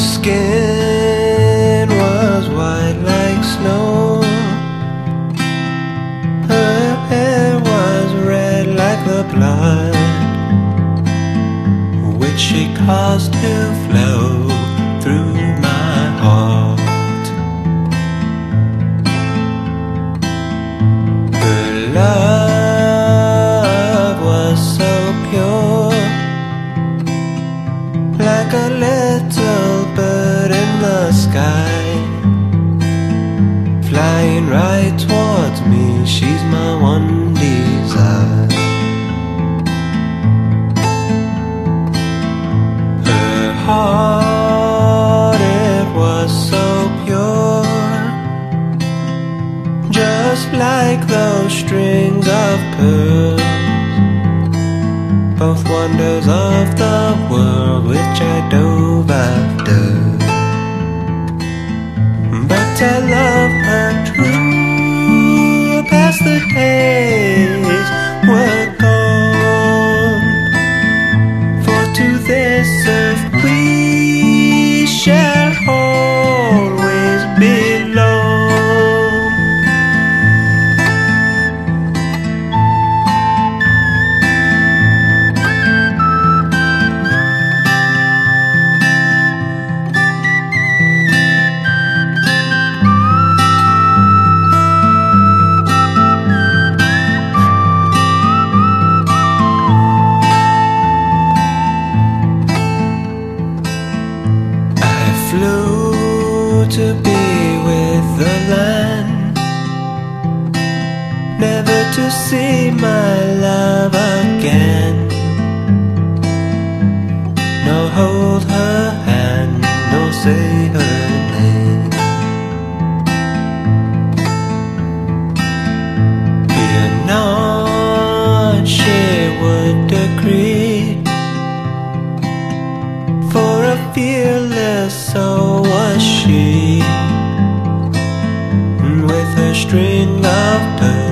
skin was white like snow. Her hair was red like the blood Which she caused to flow through my heart. Her love was so pure Like a little sky, flying right towards me. She's my one desire. Her heart, it was so pure, just like those strings of pearls, both wonders of the world which I dove always to be with the land, never to see my love again. Fearless so was she, with her string of pearls.